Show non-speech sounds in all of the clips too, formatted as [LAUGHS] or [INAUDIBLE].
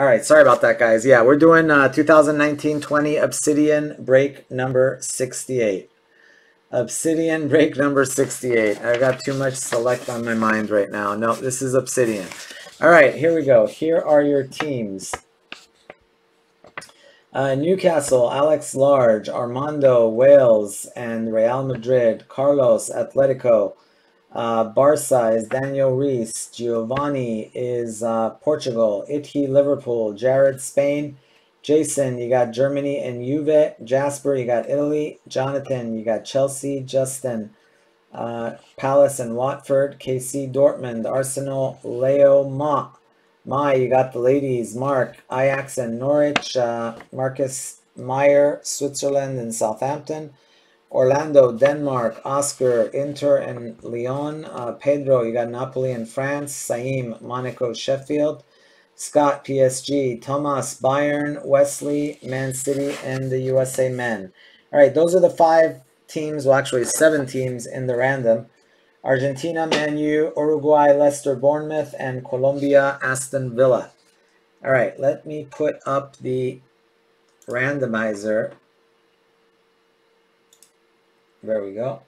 All right, sorry about that, guys. Yeah, we're doing uh, 2019-20 Obsidian break number 68. Obsidian break number 68. I got too much select on my mind right now. No, this is Obsidian. All right, here we go. Here are your teams. Uh, Newcastle, Alex Large, Armando, Wales, and Real Madrid. Carlos, Atletico. Uh, Barca is Daniel Reese. Giovanni is uh, Portugal. Ithy, Liverpool. Jared, Spain. Jason, you got Germany and Juve. Jasper, you got Italy. Jonathan, you got Chelsea. Justin, uh, Palace and Watford. KC, Dortmund. Arsenal, Leo, Ma. Mai, you got the ladies. Mark, Ajax and Norwich. Uh, Marcus Meyer, Switzerland and Southampton. Orlando, Denmark, Oscar, Inter, and Lyon. Uh, Pedro, you got Napoli and France. Saim, Monaco, Sheffield. Scott, PSG. Thomas, Bayern. Wesley, Man City, and the USA men. All right, those are the five teams, well, actually seven teams in the random. Argentina, Manu, Uruguay, Leicester, Bournemouth, and Colombia, Aston Villa. All right, let me put up the randomizer there we go.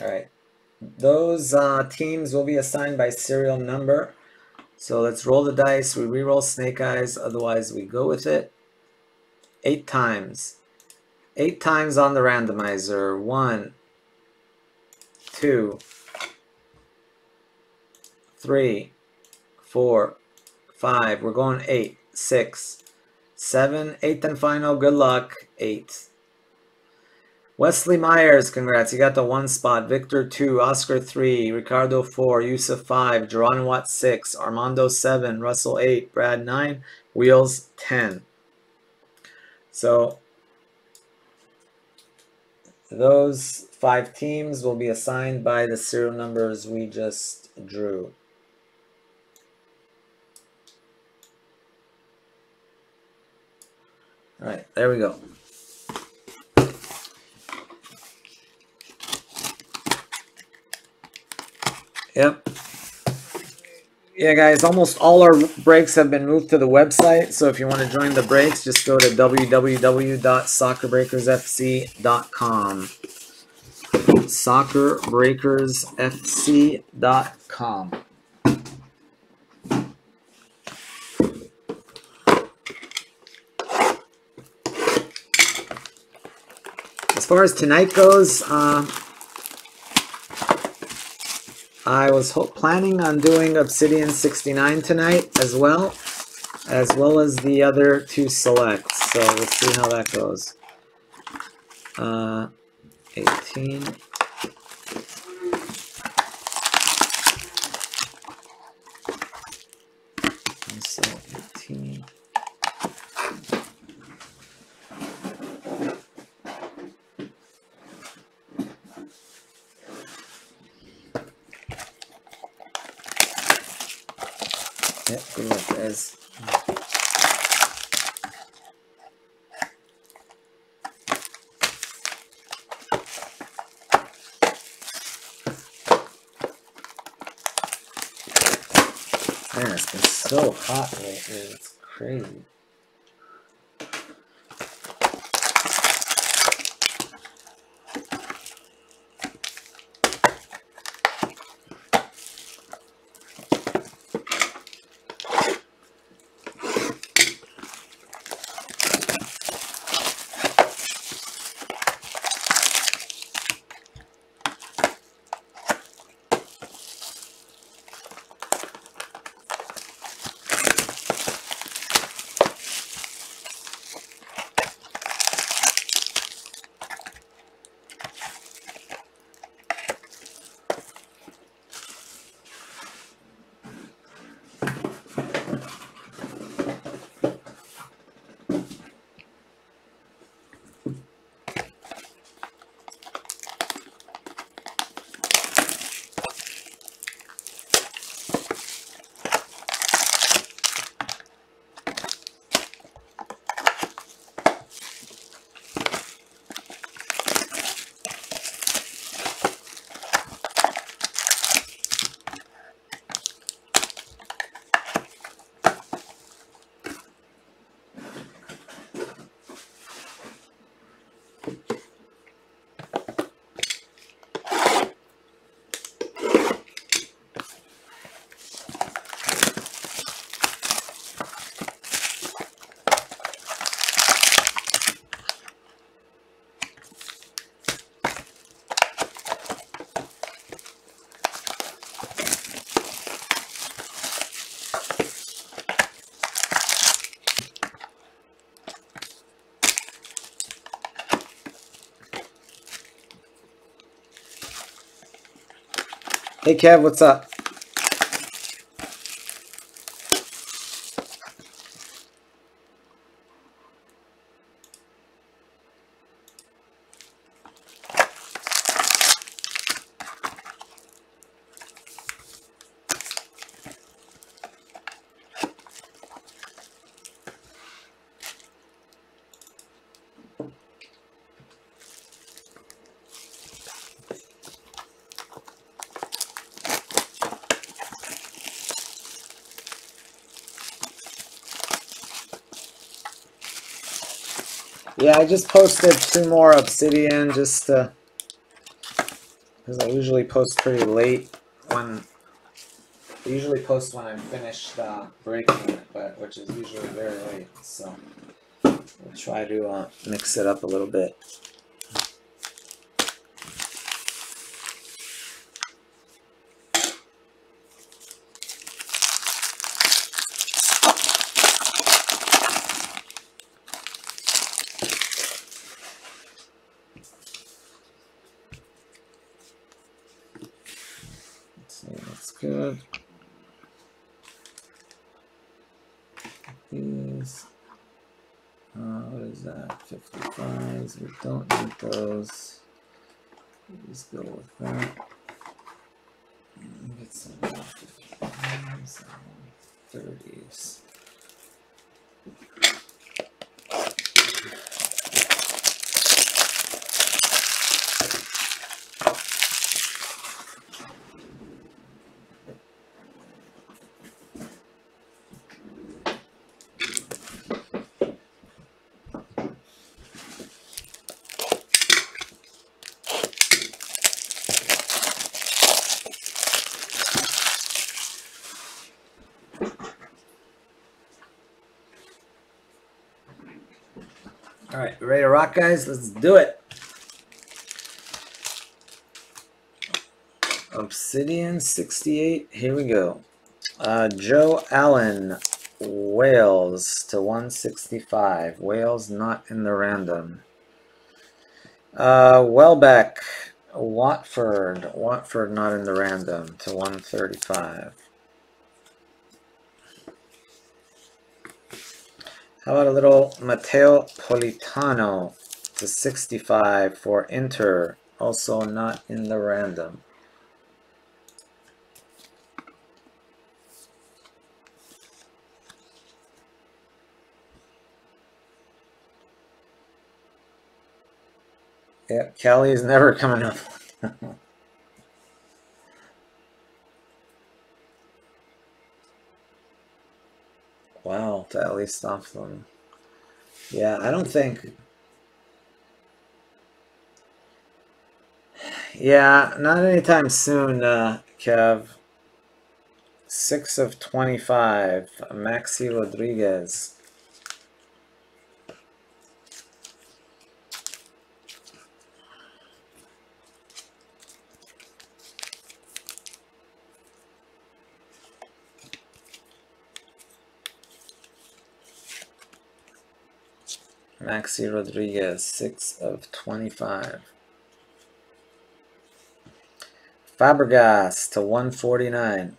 All right. Those uh, teams will be assigned by serial number. So let's roll the dice. We re-roll snake eyes. Otherwise, we go with it. Eight times. Eight times on the randomizer. One, two, three, four, five. We're going eight, six, seven, eighth and final. Good luck. Eight. Wesley Myers, congrats. You got the one spot. Victor, two. Oscar, three. Ricardo, four. Yusuf, five. Jerron Watt, six. Armando, seven. Russell, eight. Brad, nine. Wheels, 10. So those five teams will be assigned by the serial numbers we just drew. All right, there we go. Yep. Yeah, guys, almost all our breaks have been moved to the website. So if you want to join the breaks, just go to www.soccerbreakersfc.com. Soccerbreakersfc.com. As far as tonight goes, uh, I was planning on doing Obsidian 69 tonight as well, as well as the other two selects. So let's see how that goes. Uh, 18. Hey Kev, what's up? Yeah, I just posted two more Obsidian just to, because I usually post pretty late when, I usually post when I'm finished uh, breaking it, but which is usually very late, so we'll try to uh, mix it up a little bit. Let's see, that's good. These, uh, what is that? 55s. We don't need those. Just go with that. Get some more 55s and 30s. All right, ready to rock, guys? Let's do it. Obsidian 68. Here we go. Uh, Joe Allen, Wales to 165. Wales not in the random. Uh, Welbeck, Watford. Watford not in the random to 135. How about a little Matteo Politano to 65 for Inter, also not in the random. Yep, Kelly is never coming up. [LAUGHS] wow, to at least stop them. Yeah, I don't think. Yeah, not anytime soon, uh, Kev. Six of 25, Maxi Rodriguez. Maxi Rodriguez, 6 of 25. Fabregas to 149.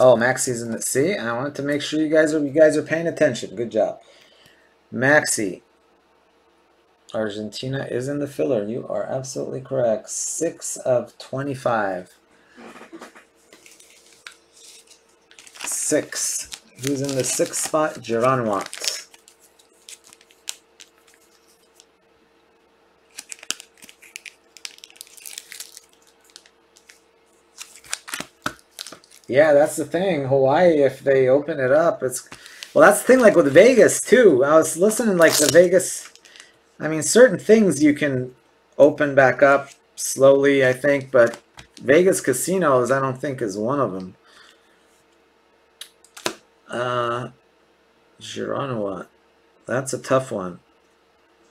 Oh, Maxi's in the see. I wanted to make sure you guys are you guys are paying attention. Good job. Maxi. Argentina is in the filler. You are absolutely correct. 6 of 25. 6. Who's in the sixth spot? Geronwat. Yeah, that's the thing. Hawaii, if they open it up, it's well. That's the thing. Like with Vegas too. I was listening. Like the Vegas. I mean, certain things you can open back up slowly. I think, but Vegas casinos, I don't think is one of them. Uh, Girona. That's a tough one.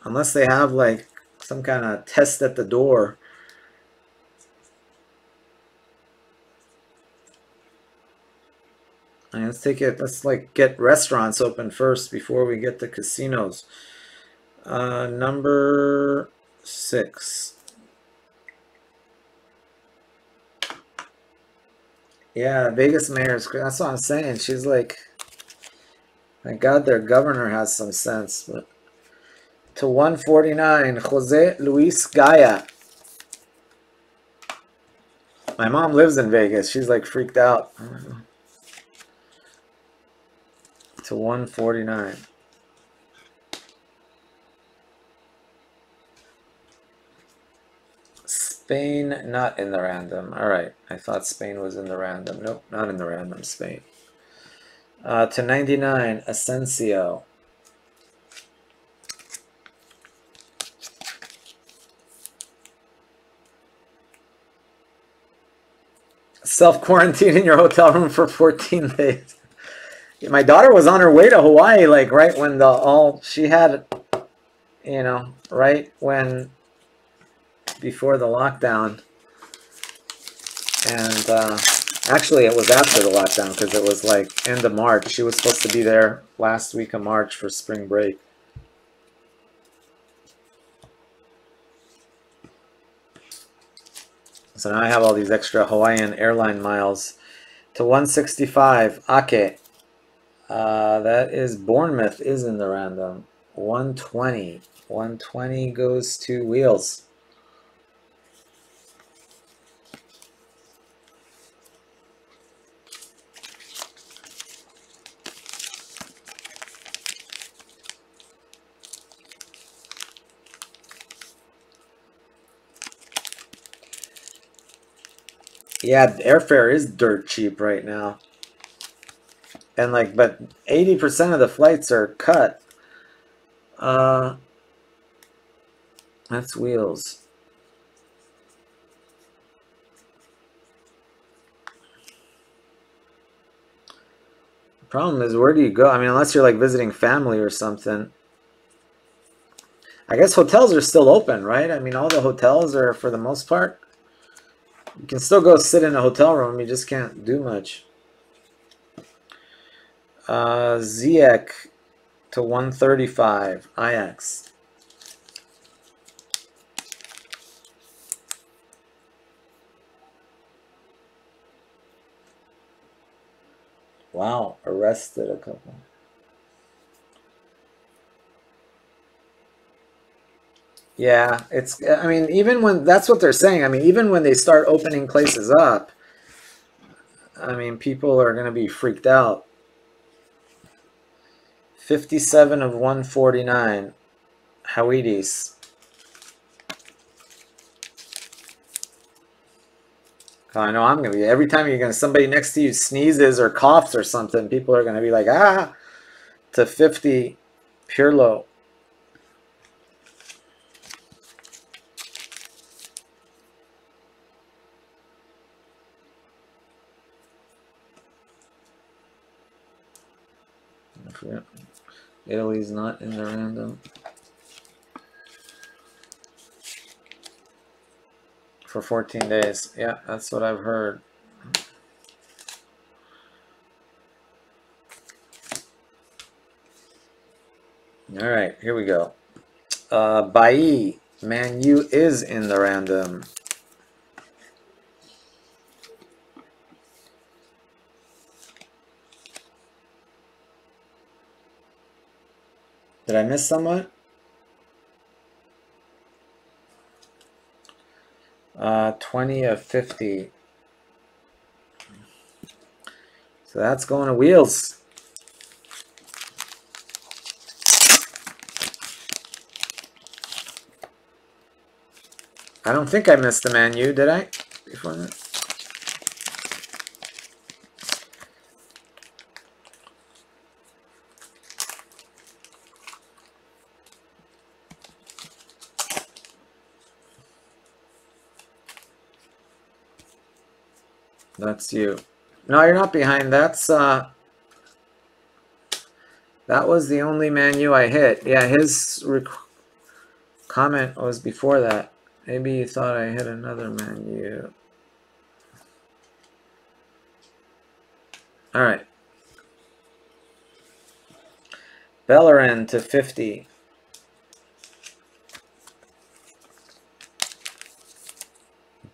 Unless they have like some kind of test at the door. Let's take it. Let's like get restaurants open first before we get the casinos. Uh, number six. Yeah, Vegas mayor is. That's what I'm saying. She's like thank God their governor has some sense. But to 149, Jose Luis Gaya. My mom lives in Vegas. She's like freaked out. To 149. Spain, not in the random. All right. I thought Spain was in the random. Nope, not in the random. Spain. Uh, to 99, Asensio. Self quarantine in your hotel room for 14 [LAUGHS] days. My daughter was on her way to Hawaii, like right when the all she had, you know, right when before the lockdown. And uh, actually, it was after the lockdown because it was like end of March. She was supposed to be there last week of March for spring break. So now I have all these extra Hawaiian airline miles to 165. Ake. Uh, that is Bournemouth is in the random. 120. 120 goes to Wheels. Yeah, airfare is dirt cheap right now. And like, but 80% of the flights are cut. Uh, that's wheels. The problem is, where do you go? I mean, unless you're like visiting family or something. I guess hotels are still open, right? I mean, all the hotels are, for the most part, you can still go sit in a hotel room. You just can't do much. Uh, Ziyech to 135. Ajax. Wow, arrested a couple. Yeah, it's, I mean, even when, that's what they're saying. I mean, even when they start opening places up, I mean, people are going to be freaked out. 57 of 149. Hawidis. I know I'm going to be, every time you're going to, somebody next to you sneezes or coughs or something, people are going to be like, ah, to 50, Pirlo. Italy's not in the random. For 14 days. Yeah, that's what I've heard. All right, here we go. Uh, Bailly, Man U is in the random. Did I miss someone? Uh, 20 of 50. So that's going to wheels. I don't think I missed the Man U, did I? Before that? That's you. No, you're not behind. That's, uh, that was the only Man U I hit. Yeah, his comment was before that. Maybe you thought I hit another Man U. All right. Bellerin to 50.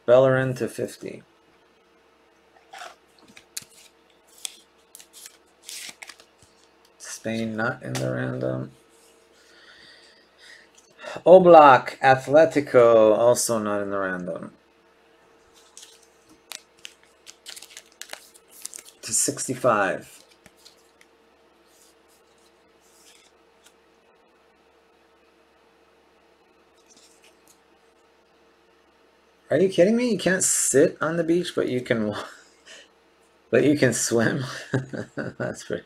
Bellerin to 50. Spain not in the random. Oblak, Atletico, also not in the random. To 65. Are you kidding me? You can't sit on the beach, but you can, [LAUGHS] but you can swim. [LAUGHS] That's pretty.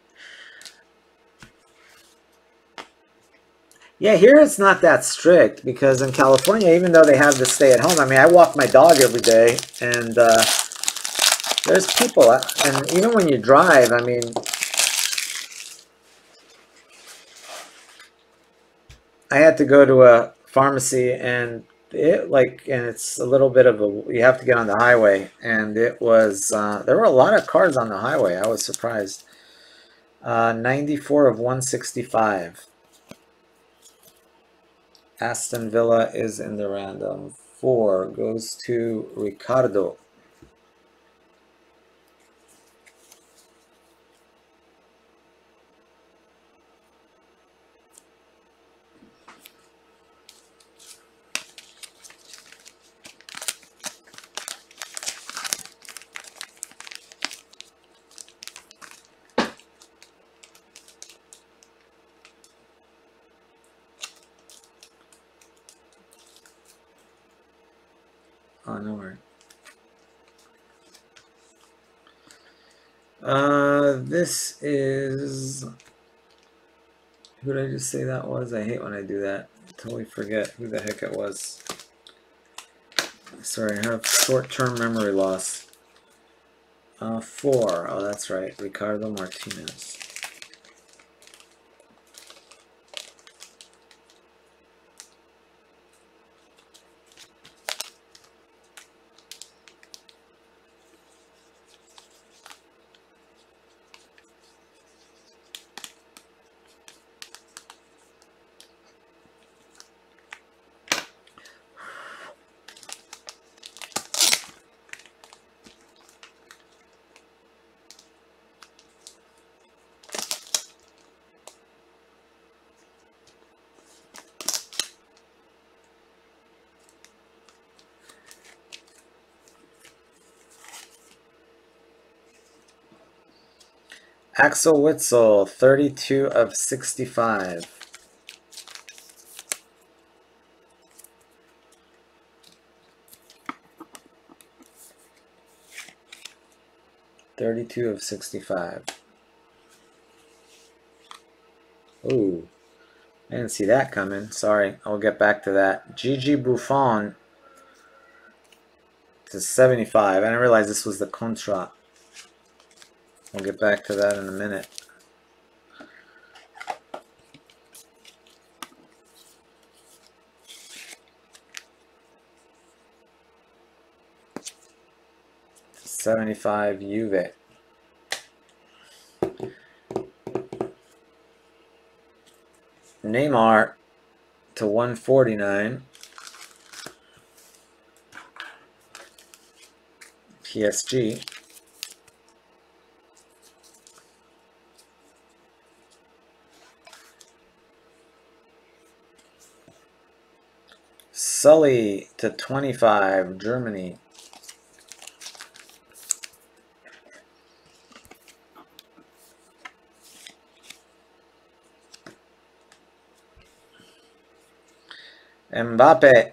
Yeah, here it's not that strict because in California, even though they have the stay at home, I mean, I walk my dog every day, and uh, there's people, and even when you drive, I mean, I had to go to a pharmacy and it like and it's a little bit of a you have to get on the highway and it was uh, there were a lot of cars on the highway. I was surprised. Uh, 94 of 165 aston villa is in the random um, four goes to ricardo Oh, no worry. Uh, this is. Who did I just say that was? I hate when I do that. I totally forget who the heck it was. Sorry, I have short-term memory loss. Uh, four. Oh, that's right. Ricardo Martinez. Axel Witsel, 32 of 65. Thirty-two of sixty-five. Ooh, I didn't see that coming. Sorry, I'll get back to that. Gigi Buffon to seventy-five. I didn't realize this was the contrat. We'll get back to that in a minute. Seventy-five Juve. Neymar to one forty-nine. PSG. Sully to 25, Germany. Mbappe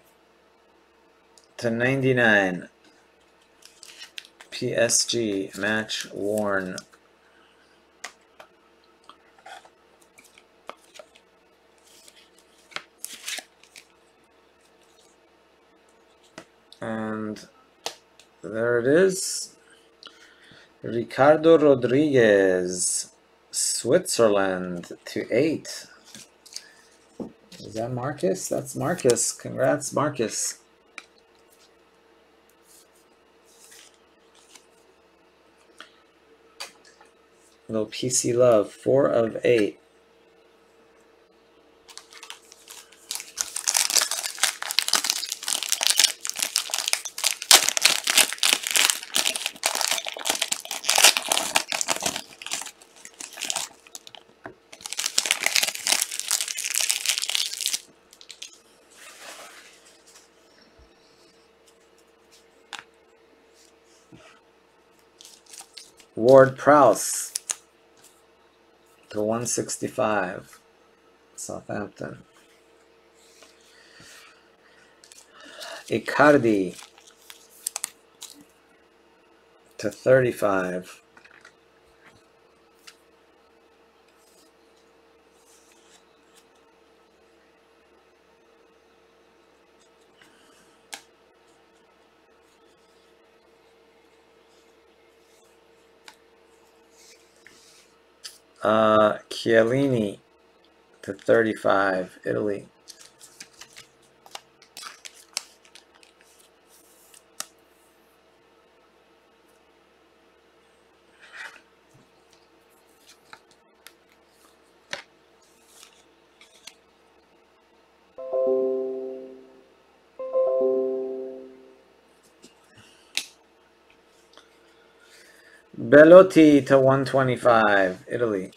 to 99. PSG match worn. And there it is. Ricardo Rodriguez, Switzerland to eight. Is that Marcus? That's Marcus. Congrats, Marcus. Little PC love, four of eight. Ward Prowse to 165. Southampton. Icardi to 35. Uh, Chiellini to 35, Italy. Belotti to 125, Italy.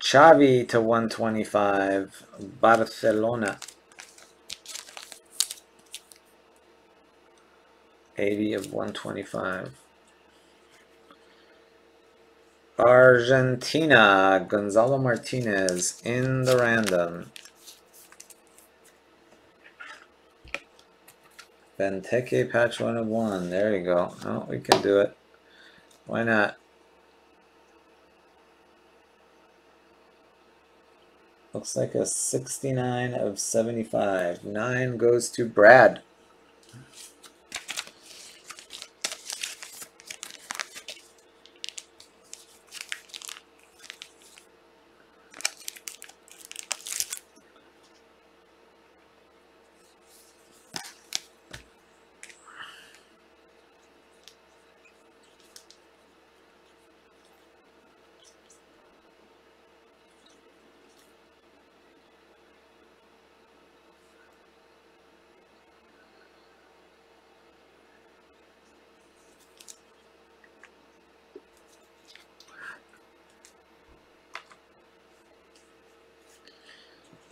Xavi to 125, Barcelona. 80 of 125. Argentina, Gonzalo Martinez in the random. Benteke patch one of one. There you go. Oh, we can do it. Why not? Looks like a 69 of 75. Nine goes to Brad.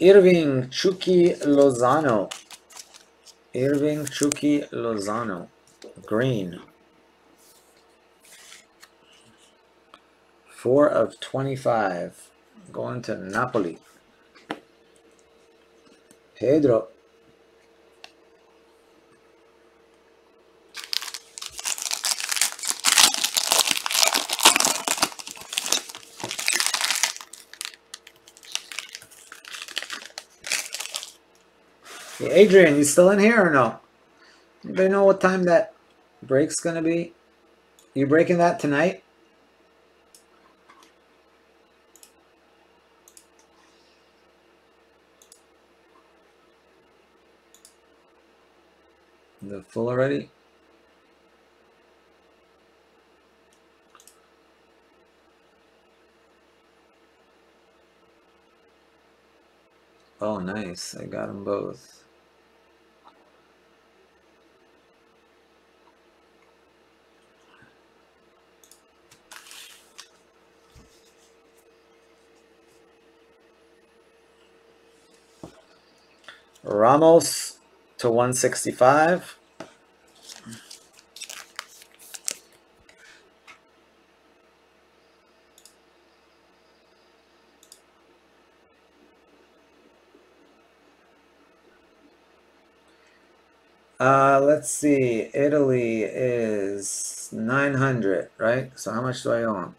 Hirving Chucky Lozano. Hirving Chucky Lozano. Green. Four of 25. Going to Napoli. Pedro. Adrian, you still in here or no? Anybody know what time that break's gonna be? You breaking that tonight? The full already? Oh, nice. I got them both. Ramos to 165. Uh, let's see. Italy is 900, right? So how much do I owe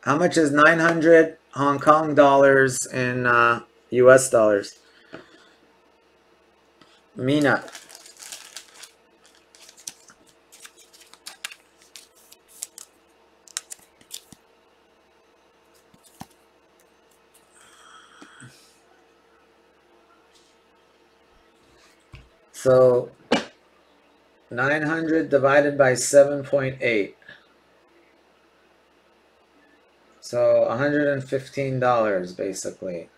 How much is 900 Hong Kong dollars in uh, US dollars? Mina. So 900 divided by 7.8. So $115 basically.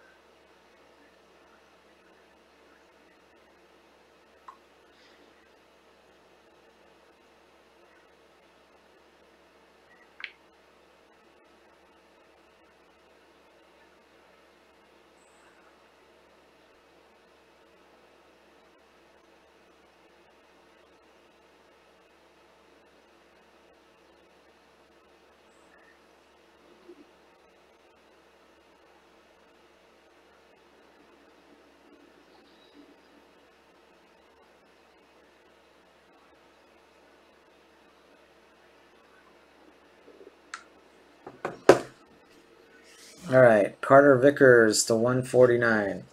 All right, Carter Vickers to 149.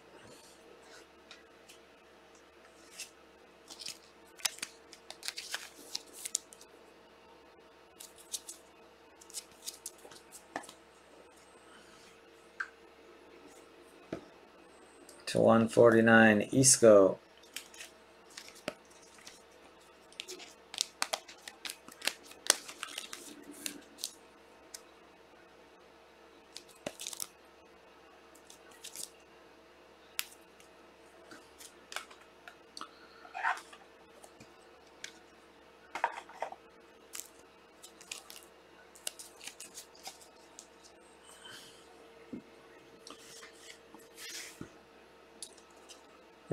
To 149, Isco.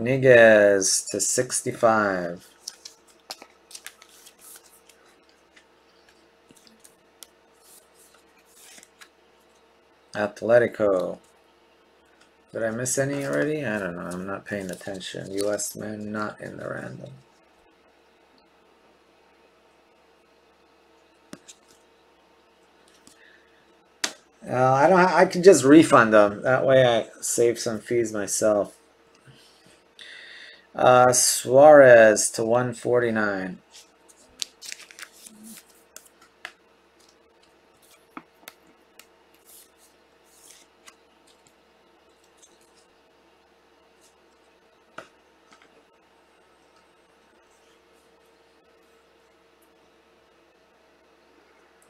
Niguez to 65. Atletico. Did I miss any already? I don't know. I'm not paying attention. US men not in the random. Uh, I don't. I can just refund them. That way, I save some fees myself. Uh, Suarez to 149.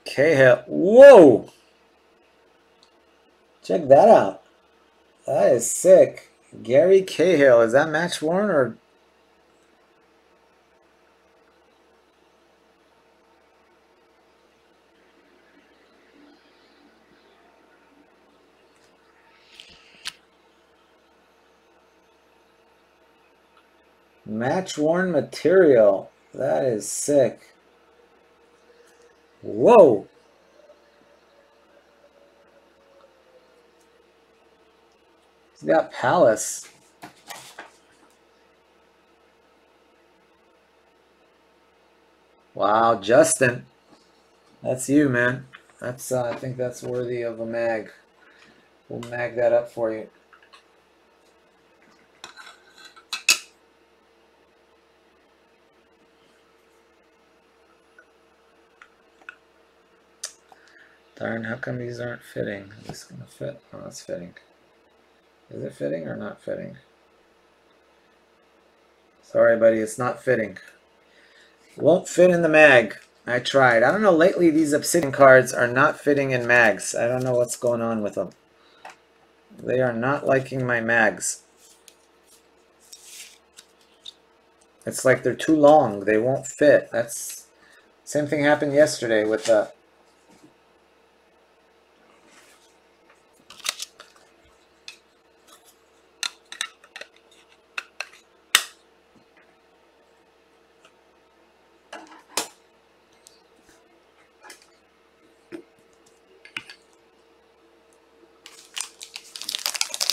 Cahill. Whoa! Check that out. That is sick. Gary Cahill. Is that match worn or? Match worn material. That is sick. Whoa. He's got Palace. Wow, Justin. That's you, man. That's uh, I think that's worthy of a mag. We'll mag that up for you. Darn, how come these aren't fitting? Is this gonna fit? Oh, it's fitting. Is it fitting or not fitting? Sorry, buddy, it's not fitting. Won't fit in the mag. I tried. I don't know, lately these Obsidian cards are not fitting in mags. I don't know what's going on with them. They are not liking my mags. It's like they're too long. They won't fit. That's same thing happened yesterday with the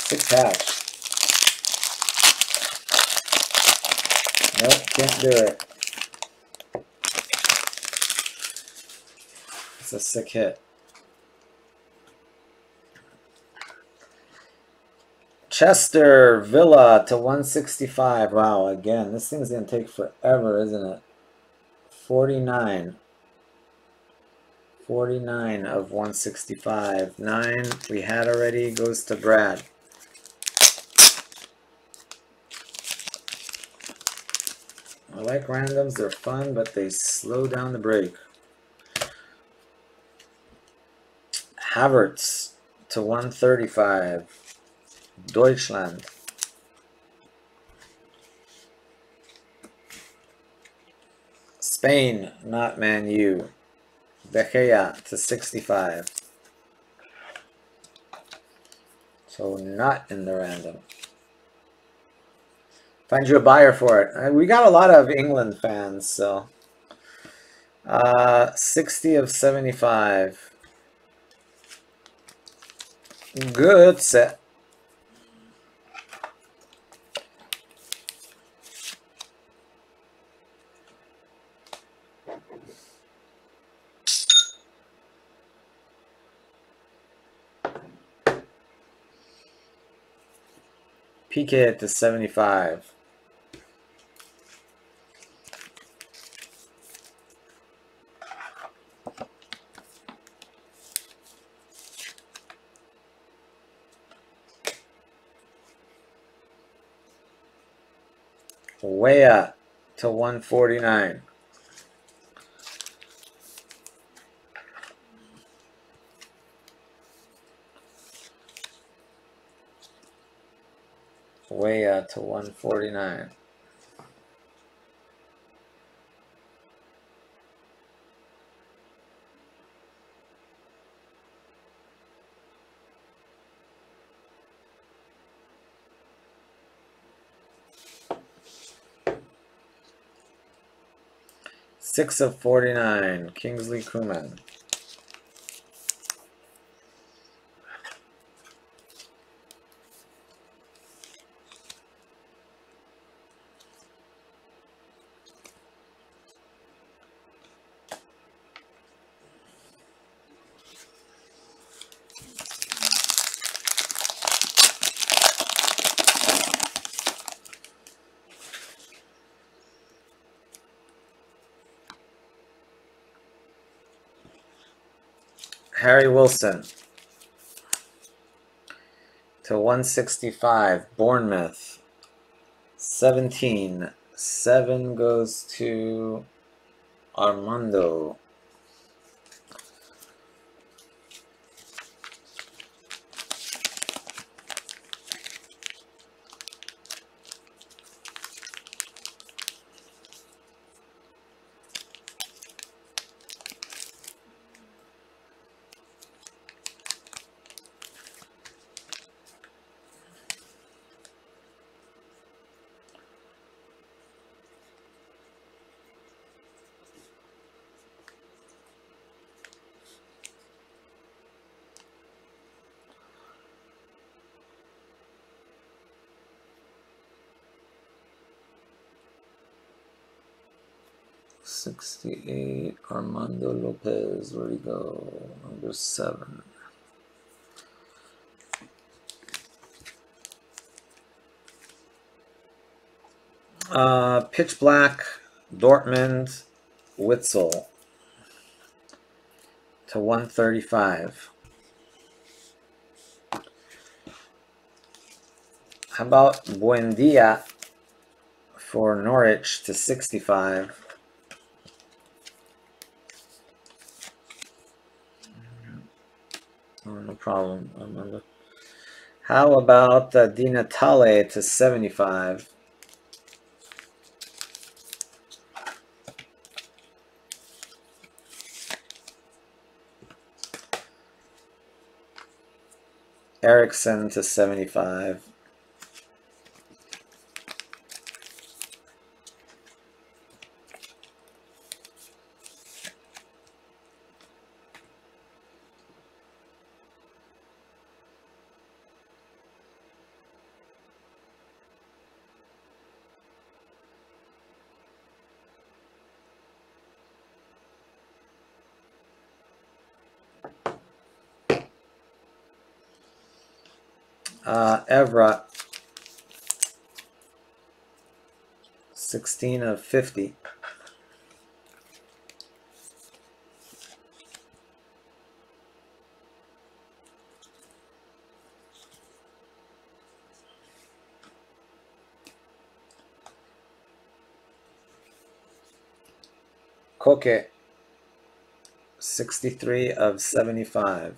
Six hatch. Nope, can't do it. It's a sick hit. Chester Villa to 165. Wow, again, this thing's going to take forever, isn't it? 49. 49 of 165. 9 we had already goes to Brad. I like randoms, they're fun, but they slow down the break. Havertz to 135. Deutschland. Spain, not Man U. De to 65. So not in the random. Find you a buyer for it. Uh, we got a lot of England fans, so. Uh, 60 of 75. Good set. PK at the 75. Way up to 149. Way up to 149. Six of 49, Kingsley Coman. Harry Wilson to 165. Bournemouth 17. 7 goes to Armando. Sixty-eight. Armando He go? Number seven. Uh, Pitch Black, Dortmund, Witsel to 135. How about Buendia for Norwich to 65? Oh, no problem, Armando. How about uh, Di Natale to 75? Eriksen to 75. Uh, Evra, 16 of 50. Koke, 63 of 75.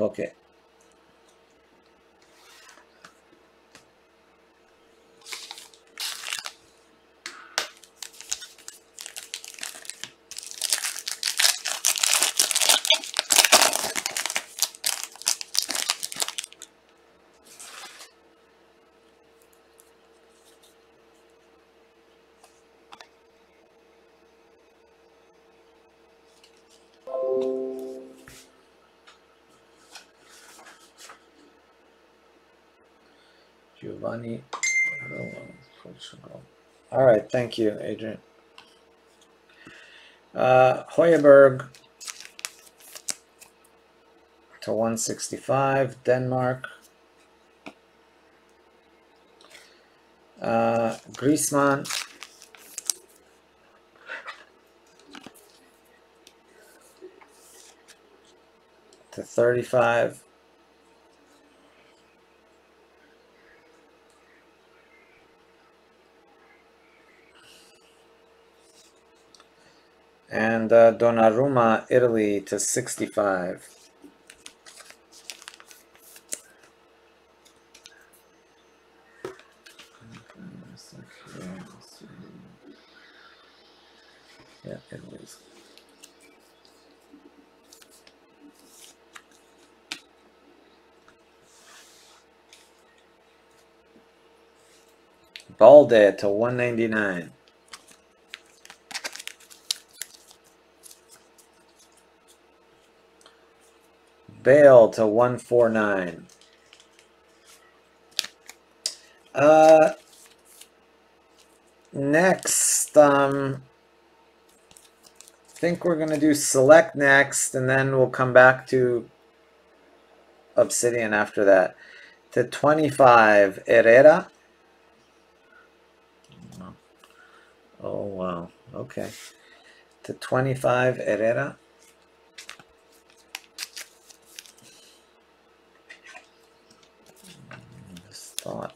Koke. Giovanni. All right, thank you, Adrian. Uh, to 165, Denmark. Uh, Griezmann to 35. And uh, Donnarumma, Italy to 65. Yeah. Balde to 199. Bale to 149. Uh, next, um, I think we're going to do select next, and then we'll come back to Obsidian after that. To 25, Herrera. Oh, wow. Okay. To 25, Herrera. Just thought.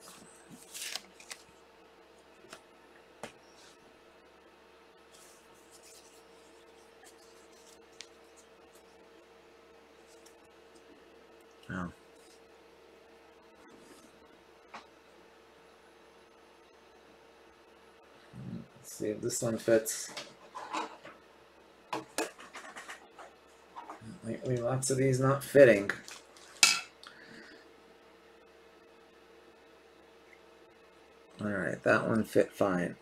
Oh. Let's see if this one fits. Lately, lots of these not fitting. All right, that one fit fine.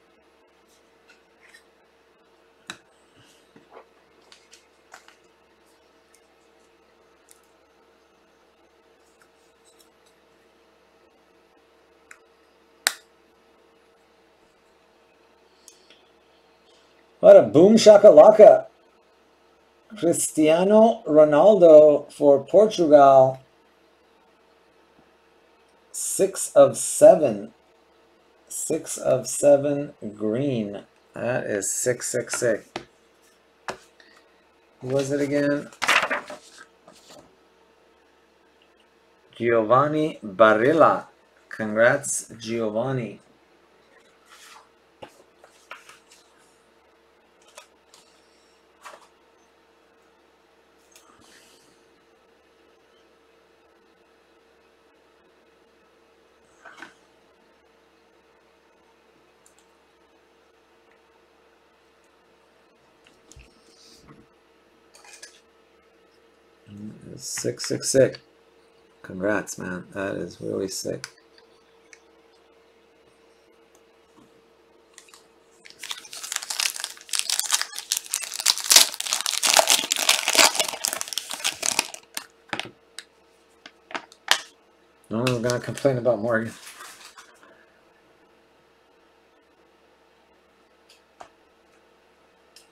What a boom shakalaka. Cristiano Ronaldo for Portugal. Six of seven. Six of seven green. That is six six six. Who was it again? Giovanni Barilla. Congrats, Giovanni. Sick, sick, sick. Congrats, man. That is really sick. No one's gonna complain about Morgan.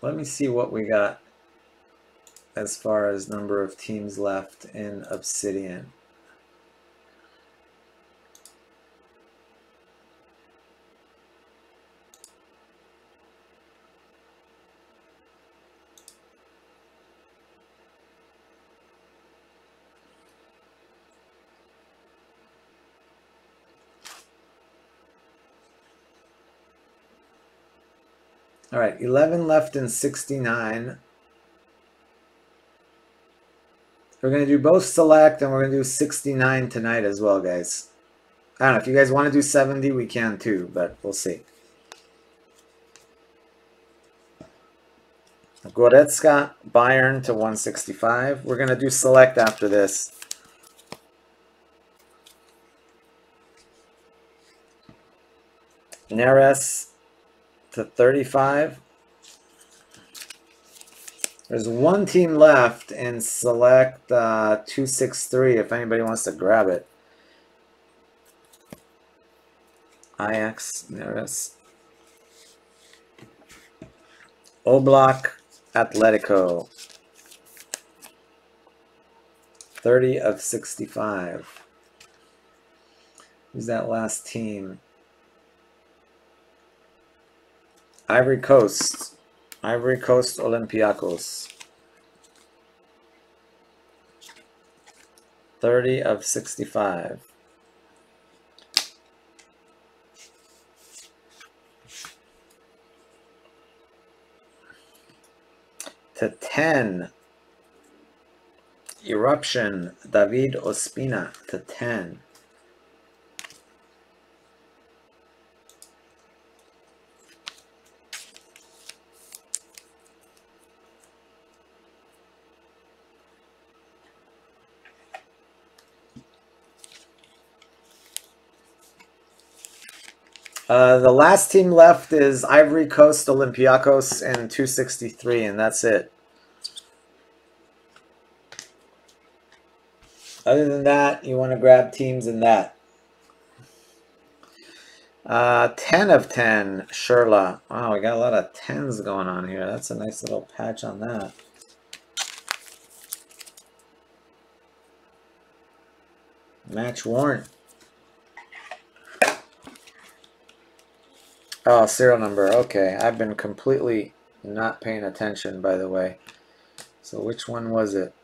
Let me see what we got as far as number of teams left in Obsidian. All right, 11 left in 69. We're going to do both select and we're going to do 69 tonight as well, guys. I don't know. If you guys want to do 70, we can too, but we'll see. Goretzka, Bayern to 165. We're going to do select after this. Neres to 35. There's one team left and select uh, 263 if anybody wants to grab it. Ajax, Neres. Oblak, Atletico. 30 of 65. Who's that last team? Ivory Coast. Ivory Coast Olympiacos. 30 of 65. To 10. Eruption. David Ospina to 10. Uh, the last team left is Ivory Coast Olympiacos and 263, and that's it. Other than that, you want to grab teams in that. Uh, 10 of 10, Sherla. Wow, we got a lot of 10s going on here. That's a nice little patch on that. Match warrant. Oh, serial number. Okay, I've been completely not paying attention, by the way. So which one was it?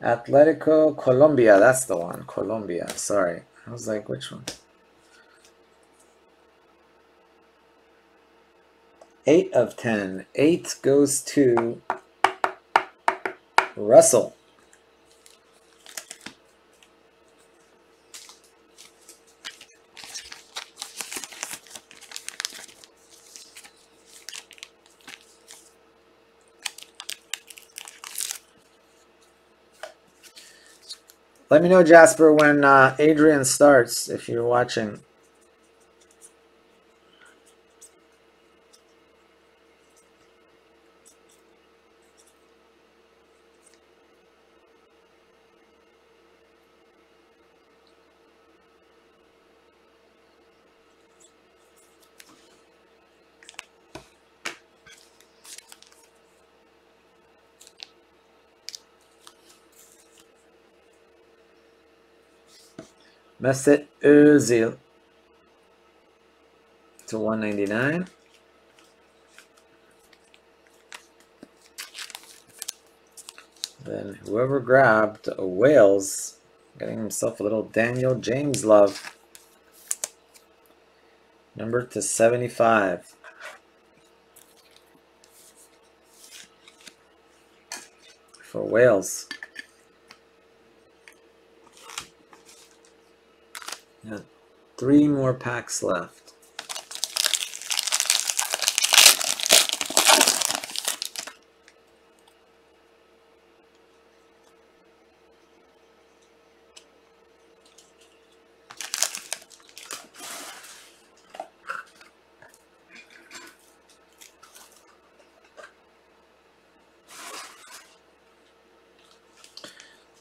Atletico Colombia. That's the one. Colombia. Sorry. I was like, which one? Eight of ten. Eight goes to Russell. Let me know, Jasper, when uh, Adrian starts, if you're watching. Mesut Özil to 199. Then whoever grabbed a Wales, getting himself a little Daniel James love. Number to 75. For Wales. Yeah, three more packs left.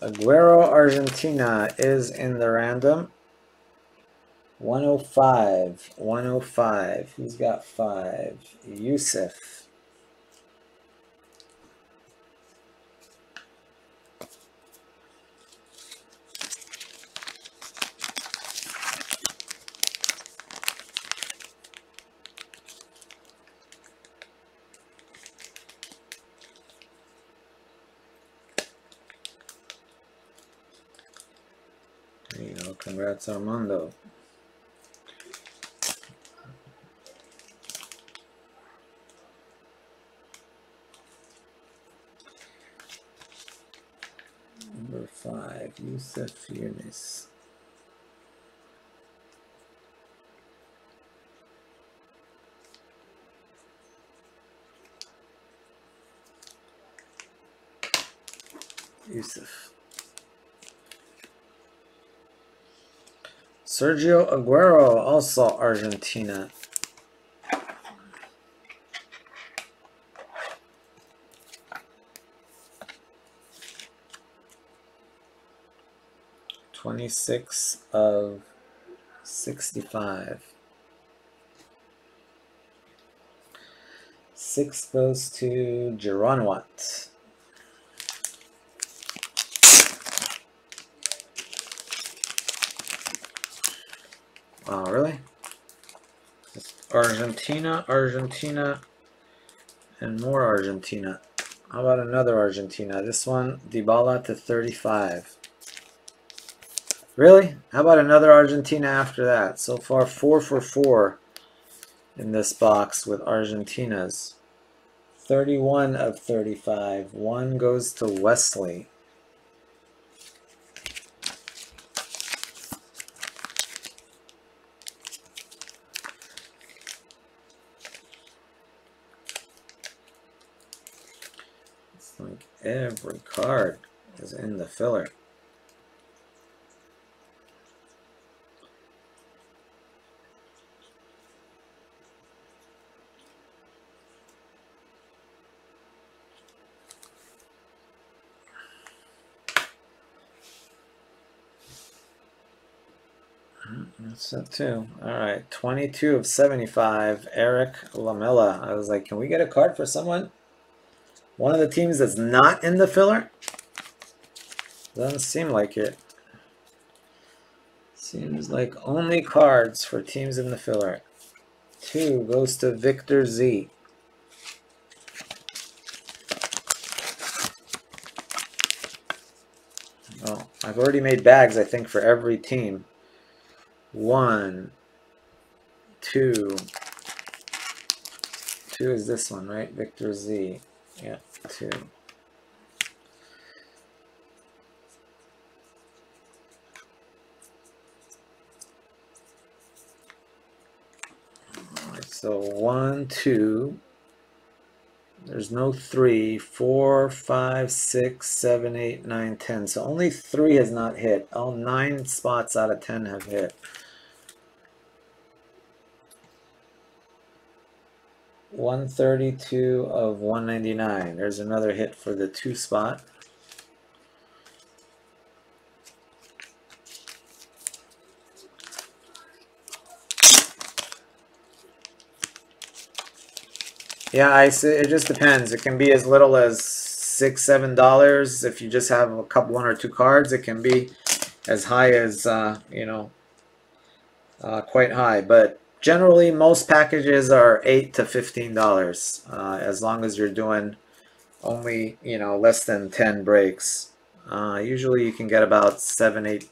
Aguero Argentina is in the random. 105. 105. Who's got five? Yusuf. You go. Congrats, Armando. Number Yusuf Yunus. Yusuf. Sergio Aguero, also Argentina. 26 of 65. Six goes to Geronwat. Oh, really? Argentina, Argentina, and more Argentina. How about another Argentina? This one, Dybala to 35. Really? How about another Argentina after that? So far, 4 for 4 in this box with Argentinas. 31 of 35. One goes to Wesley. It's like every card is in the filler. It too. All right, 22 of 75, Eric Lamela. I was like, can we get a card for someone? One of the teams that's not in the filler? Doesn't seem like it. Seems like only cards for teams in the filler. Two goes to Victor Z. Oh, I've already made bags, I think, for every team. One, two, two is this one, right? Victor Z. Yeah two. so one, two, there's no three, four, five, six, seven, eight, nine, ten. So only three has not hit. All nine spots out of ten have hit. 132 of 199. There's another hit for the two spot. Yeah, I see. It just depends. It can be as little as six, seven dollars if you just have a couple, one or two cards. It can be as high as uh, you know, uh, quite high. But generally most packages are eight to fifteen dollars uh, as long as you're doing only you know less than 10 breaks uh, usually you can get about seven eight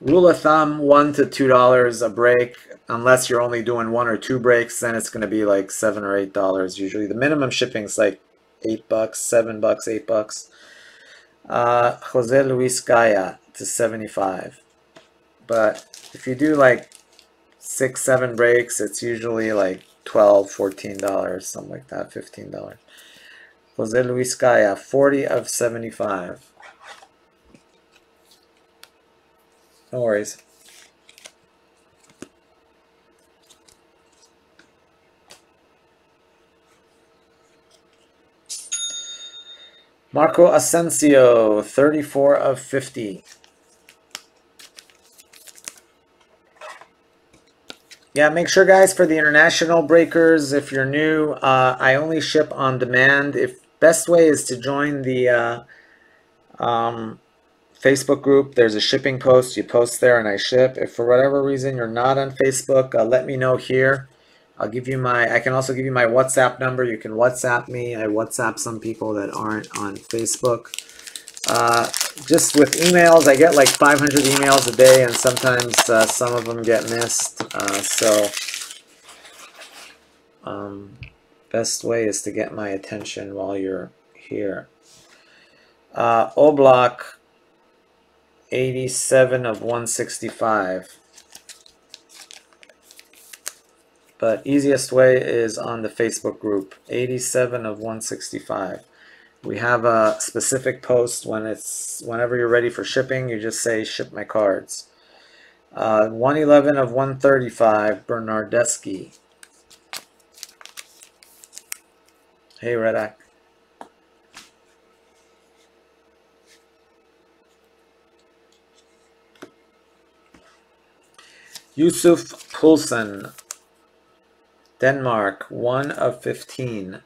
rule of thumb one to two dollars a break unless you're only doing one or two breaks then it's going to be like seven or eight dollars usually the minimum shipping is like eight bucks seven bucks eight bucks uh, Jose Luis Gaya to 75 but if you do like six, seven breaks, it's usually like 12 $14, something like that, $15. Jose Luis Gaya, 40 of 75. No worries. Marco Asensio, 34 of 50. Yeah, make sure, guys, for the international breakers, if you're new, uh, I only ship on demand. If best way is to join the uh, um, Facebook group. There's a shipping post. You post there, and I ship. If for whatever reason you're not on Facebook, uh, let me know here. I'll give you my. I can also give you my WhatsApp number. You can WhatsApp me. I WhatsApp some people that aren't on Facebook. Uh, just with emails, I get like 500 emails a day, and sometimes uh, some of them get missed. Uh, so, um, best way is to get my attention while you're here. Uh, Oblak, 87 of 165. But easiest way is on the Facebook group, 87 of 165. We have a specific post when it's whenever you're ready for shipping, you just say ship my cards. Uh, 111 of 135, Bernardeschi. Hey, Redak. Yusuf Poulsen, Denmark, 1 of 15.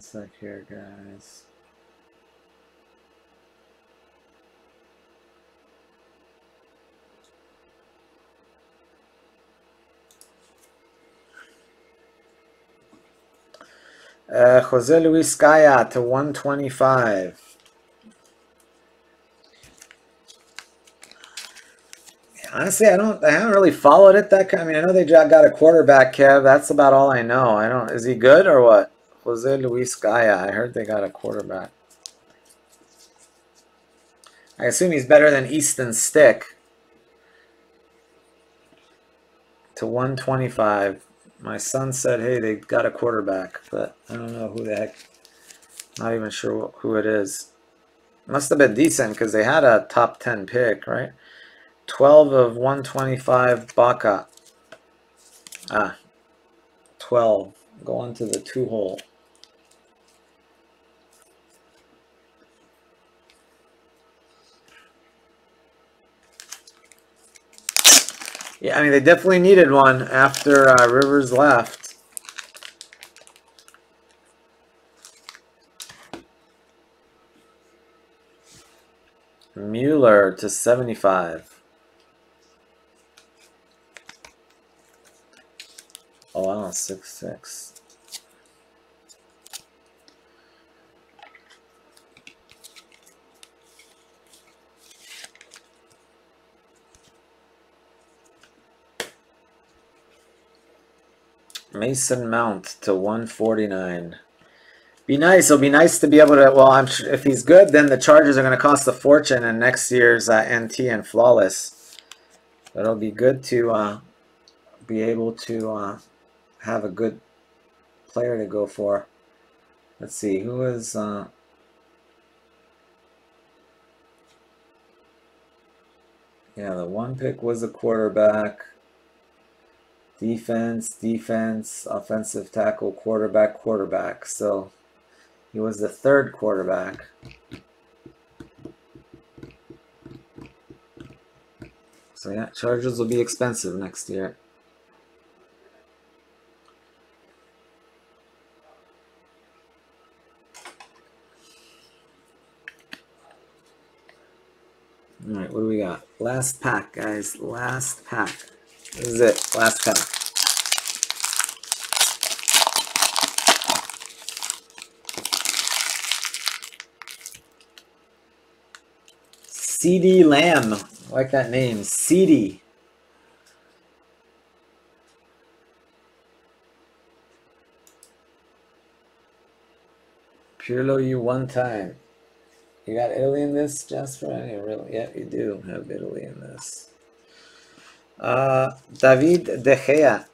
One sec here, guys. Uh, Jose Luis Gaya to 125. Honestly, I don't. I haven't really followed it that. I mean, I know they got a quarterback, Kev. That's about all I know. I don't. Is he good or what? Jose Luis Gaya. I heard they got a quarterback. I assume he's better than Easton Stick. To 125. My son said, hey, they got a quarterback, but I don't know who the heck. Not even sure who it is. Must have been decent because they had a top 10 pick, right? 12 of 125 Baca. Ah, 12. Go on to the two hole. Yeah, I mean, they definitely needed one after uh, Rivers left. Mueller to 75. Oh, wow, 6 6. Mason Mount to 149. Be nice. It'll be nice to be able to. Well, I'm sure if he's good, then the Chargers are going to cost a fortune in next year's uh, NT and flawless. But it'll be good to uh, be able to uh, have a good player to go for. Let's see who is. Uh, yeah, the one pick was a quarterback. Defense, defense, offensive tackle, quarterback, quarterback. So he was the third quarterback. So yeah, Chargers will be expensive next year. All right, what do we got? Last pack, guys. Last pack. This is it. Last pack. CeeDee Lamb. I like that name. CD. Pirlo you one time. You got Italy in this, Jasper? I really, yeah, you do have Italy in this. Uh, David De Gea.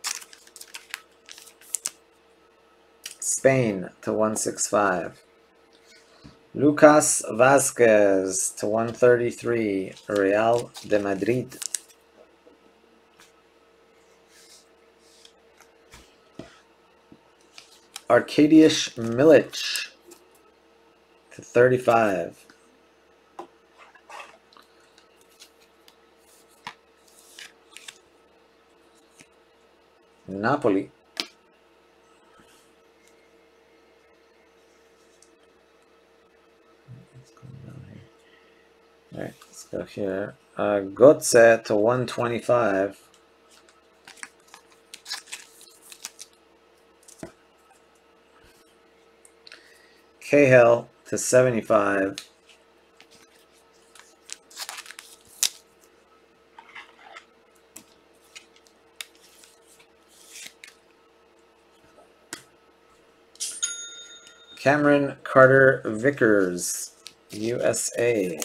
Spain to 165. Lucas Vázquez to 133. Real de Madrid. Arkadiusz Milik to 35. Napoli. All go here. Uh, Götze to 125. Cahill to 75. Cameron Carter Vickers, USA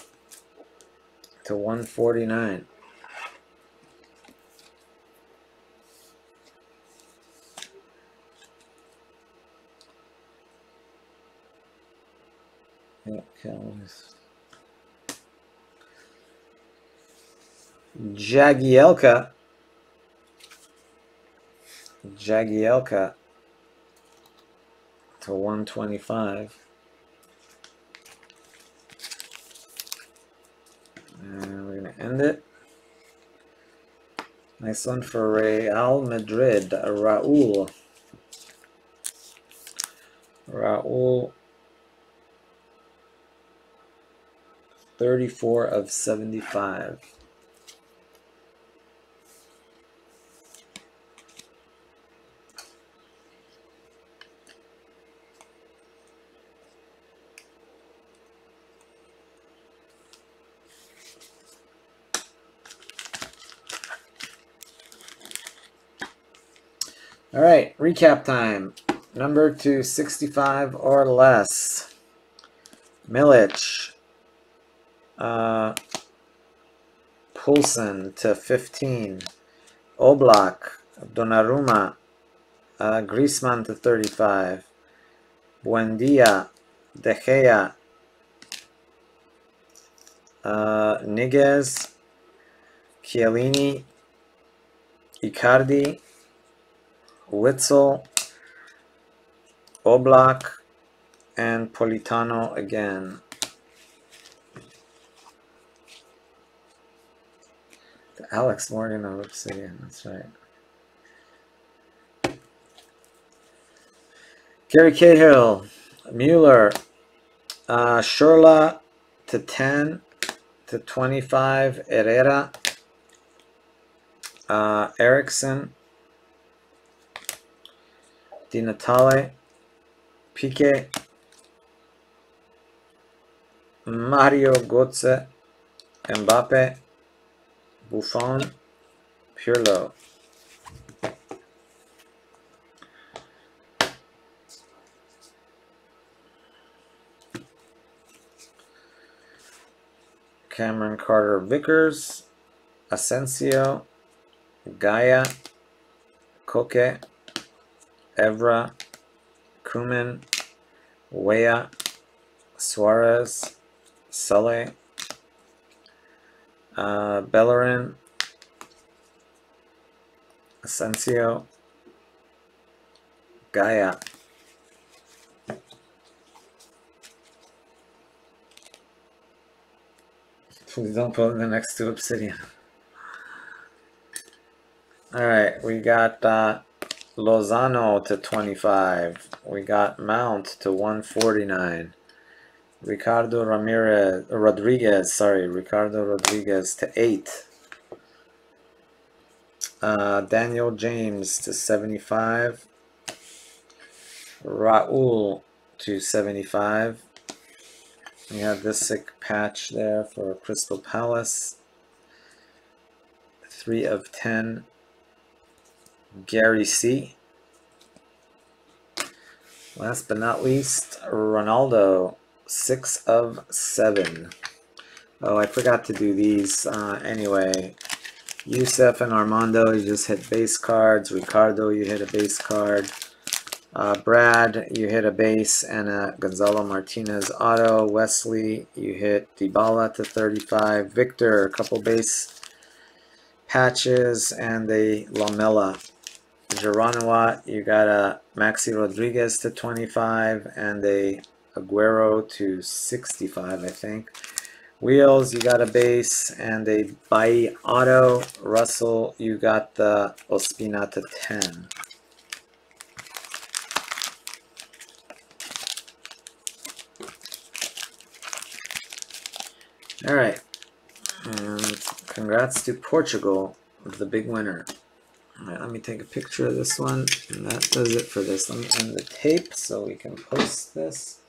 to 149. Jagielka. Jagielka to 125. And we're going to end it. Nice one for Real Madrid, Raul. Raul 34 of 75. All right, recap time. Number to 65 or less. Milik, uh, Poulsen to 15. Oblak, Donnarumma, uh, Griezmann to 35. Buendia, De Gea, uh, Niguez, Chiellini, Icardi, Witsel, Oblak, and Politano again. The Alex Morgan of Obsidian, that's right. Gary Cahill, Mueller, uh, to 10 to 25, Herrera, uh, Eriksen, Di Natale, Pique, Mario Götze, Mbappe, Buffon, Pirlo. Cameron Carter Vickers, Asensio, Gaya, Koke, Evra, Coman, Weah, Suarez, Sully, uh, Bellerin, Asensio, Gaya. Please don't put the next to Obsidian. Alright, we got uh, Lozano to 25. We got Mount to 149. Ricardo Ramirez, Rodriguez, sorry, Ricardo Rodriguez to 8. Uh, Daniel James to 75. Raul to 75. We have this sick patch there for Crystal Palace. 3 of 10. Gary C. Last but not least, Ronaldo six of seven. Oh, I forgot to do these uh, anyway. Yusef and Armando, you just hit base cards. Ricardo, you hit a base card. Uh, Brad, you hit a base and a Gonzalo Martinez auto. Wesley, you hit Dybala to 35. Victor, a couple base patches and a Lamela. Geronimo, you got a Maxi Rodriguez to 25 and a Aguero to 65, I think. Wheels, you got a base and a by auto. Russell, you got the Ospina to 10. All right, and congrats to Portugal, the big winner. All right, let me take a picture of this one, and that does it for this. Let me end the tape so we can post this.